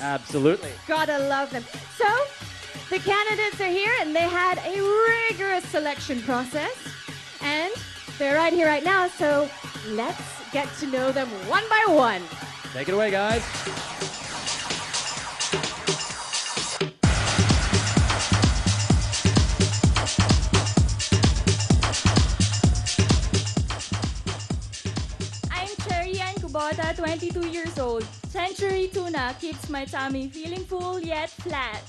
Absolutely. Gotta love them. So, the candidates are here and they had a rigorous selection process. And they're right here right now, so let's get to know them one by one. Take it away, guys. I'm Cherry Ann Kubota, 22 years old. Century tuna keeps my tummy feeling full yet flat.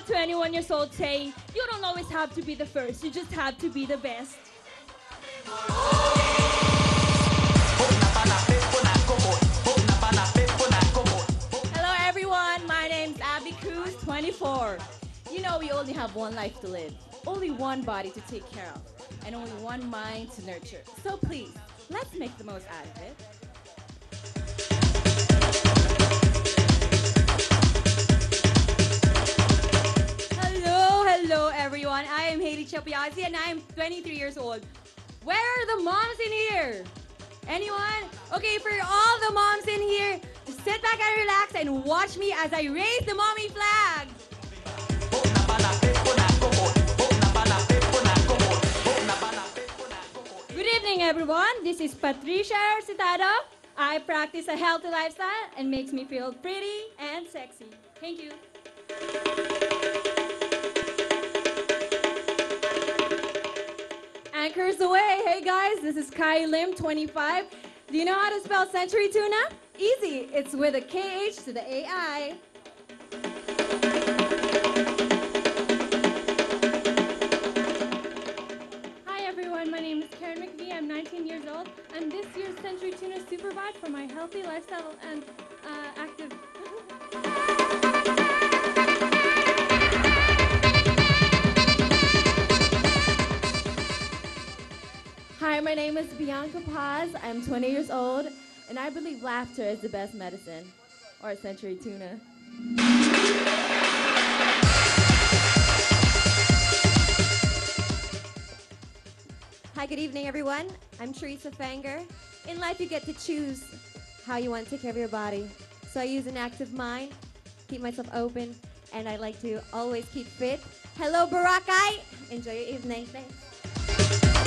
Bautista, 21 years old, saying you don't always have to be the first, you just have to be the best. Hello, everyone. My name's Abby Cruz, 24. You know, we only have one life to live, only one body to take care of, and only one mind to nurture. So please, let's make the most out of it. Hello, everyone. I am Haley Chapiazzi, and I am 23 years old. Where are the moms in here? Anyone? Okay, for all the moms in here, sit back and relax and watch me as I raise the mommy flag. Good evening, everyone. This is Patricia Arcitado. I practice a healthy lifestyle and makes me feel pretty and sexy. Thank you. Anchors away. Hey guys, this is Kai Lim, 25. Do you know how to spell century tuna? Easy. It's with a KH to the AI. My name is Bianca Paz. I'm 20 years old, and I believe laughter is the best medicine, or century tuna. Hi, good evening, everyone. I'm Teresa Fanger. In life, you get to choose how you want to take care of your body. So I use an active mind, keep myself open, and I like to always keep fit. Hello, Boracay. Enjoy your evening. Thanks.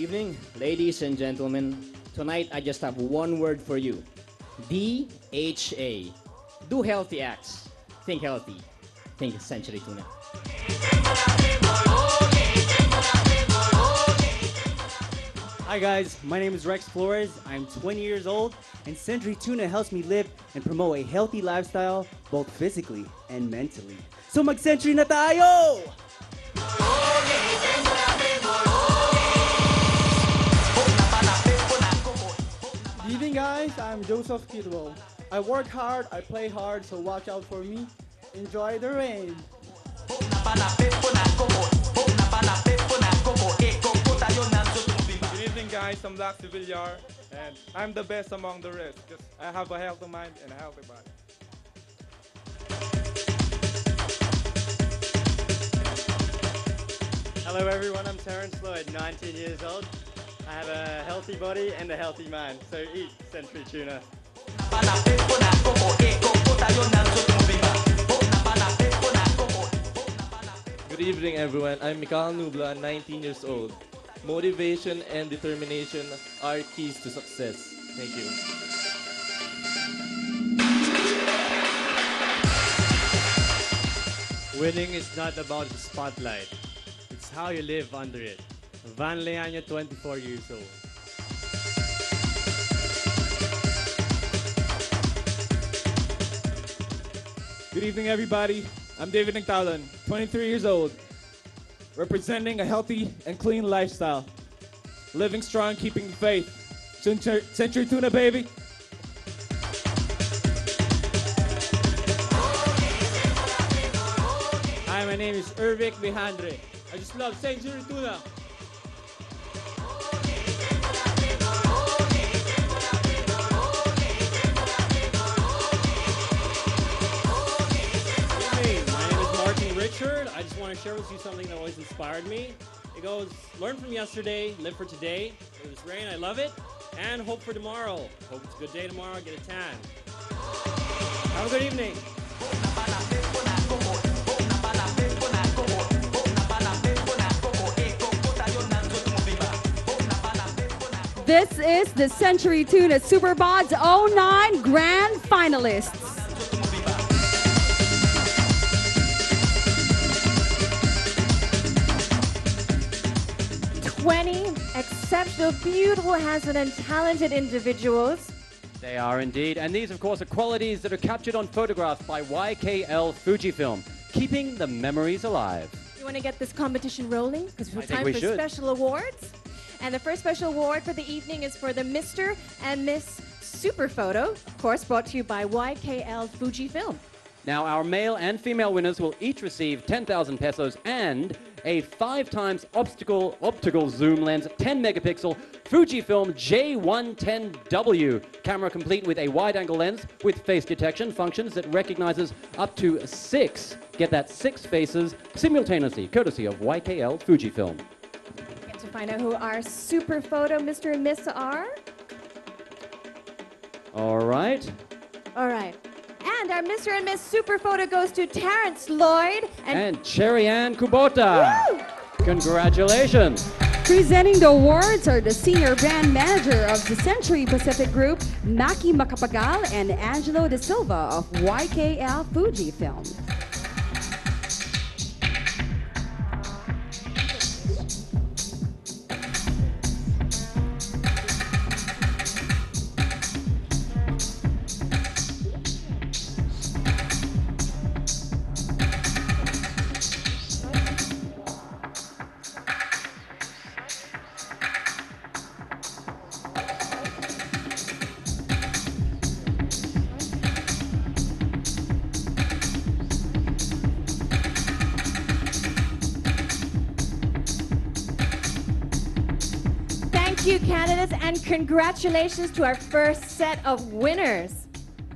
Evening, ladies and gentlemen. Tonight, I just have one word for you DHA. Do healthy acts. Think healthy. Think Century Tuna. Hi guys, my name is Rex Flores. I'm 20 years old, and Century Tuna helps me live and promote a healthy lifestyle, both physically and mentally. So mag-century na tayo! Good evening, guys. I'm Joseph Kidwell. I work hard, I play hard, so watch out for me. Enjoy the rain. Good evening, guys. I'm Laxi Villar, and I'm the best among the rest because I have a healthy mind and a healthy body. Hello everyone, I'm Terence Lloyd, 19 years old. I have a healthy body and a healthy mind, so eat Century Tuna. Good evening, everyone. I'm Mikhail Nubla, 19 years old. Motivation and determination are keys to success. Thank you. Winning is not about the spotlight. It's how you live under it. Van Leaño, 24 years old. Good evening, everybody. I'm David Nagtalan, 23 years old, representing a healthy and clean lifestyle, living strong, keeping the faith. Century, Century Tuna, baby. Hi my name is Ervic Behandre. I just love Century Tuna. I just want to share with you something that always inspired me. It goes, learn from yesterday, live for today. It was rain, I love it. And hope for tomorrow. Hope it's a good day tomorrow, get a tan. Have a good evening. This is the Century Tune at Superbod's 09 Grand Finalist. 20 exceptional, beautiful, handsome and talented individuals. They are indeed. And these, of course, are qualities that are captured on photographs by YKL Fujifilm, keeping the memories alive. You want to get this competition rolling? Because it's time we for should. special awards. And the first special award for the evening is for the Mr. and Miss Super Photo, of course, brought to you by YKL Fujifilm. Now, our male and female winners will each receive 10,000 pesos and a five times obstacle optical zoom lens, 10 megapixel Fujifilm J110W camera complete with a wide angle lens with face detection functions that recognizes up to six, get that six faces simultaneously, courtesy of YKL Fujifilm. Get to find out who our Super Photo Mr. and Miss are. All right. All right. And our Mr. and Miss Super Photo goes to Terrence Lloyd and, And Cherry Ann Kubota. Congratulations. Presenting the awards are the Senior Brand Manager of the Century Pacific Group, Maki Macapagal, and Angelo De Silva of YKL Fujifilm. Candidates, and congratulations to our first set of winners.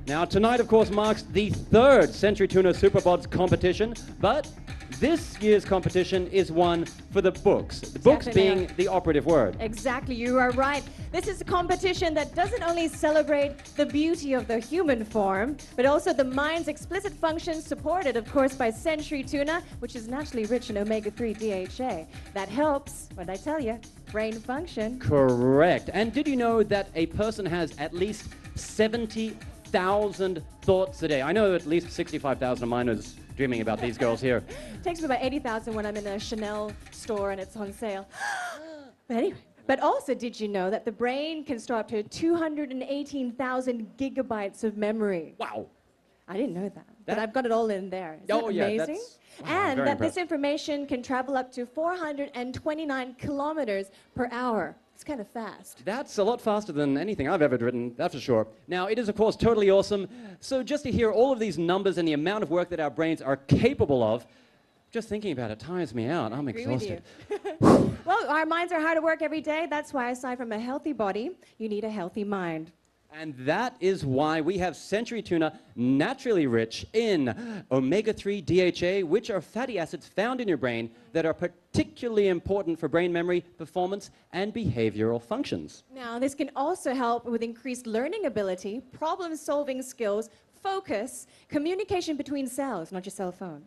Now, tonight, of course, marks the third Century Tuna Superbods competition, but this year's competition is one for the books. The books being the operative word. Exactly, you are right. This is a competition that doesn't only celebrate the beauty of the human form, but also the mind's explicit functions supported, of course, by Century Tuna, which is naturally rich in omega 3 DHA. That helps, what I tell you, brain function. Correct. And did you know that a person has at least 70,000 thoughts a day? I know at least 65,000 of mine is dreaming about these girls here. takes me about 80,000 when I'm in a Chanel store and it's on sale. but anyway, but also did you know that the brain can store up to 218,000 gigabytes of memory? Wow. I didn't know that. but I've got it all in there. Isn't Oh, that yeah, amazing? that's- wow, and that this information can travel up to 429 kilometers per hour. It's kind of fast. That's a lot faster than anything I've ever written, that's for sure. Now, it is, of course, totally awesome. So, just to hear all of these numbers and the amount of work that our brains are capable of, just thinking about it tires me out. I'm exhausted. Well, our minds are hard at work every day. That's why, aside from a healthy body, you need a healthy mind. And that is why we have Century Tuna naturally rich in omega 3 DHA, which are fatty acids found in your brain that are particularly important for brain memory, performance, and behavioral functions. Now, this can also help with increased learning ability, problem solving skills, focus, communication between cells, not your cell phone.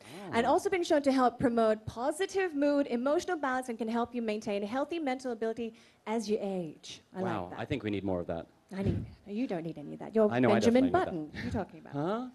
Oh. And also been shown to help promote positive mood, emotional balance, and can help you maintain healthy mental ability as you age. I wow, like. I think we need more of that. I need. You don't need any of that. You're I know I Benjamin definitely Button. You're talking about. Huh?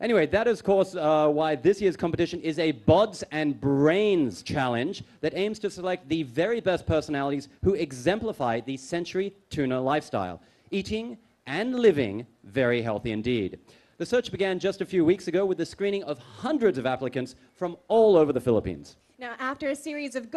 Anyway, that is, of course, uh, why this year's competition is a Bods and Brains challenge that aims to select the very best personalities who exemplify the Century Tuna lifestyle, eating and living very healthy indeed. The search began just a few weeks ago with the screening of hundreds of applicants from all over the Philippines. Now, after a series of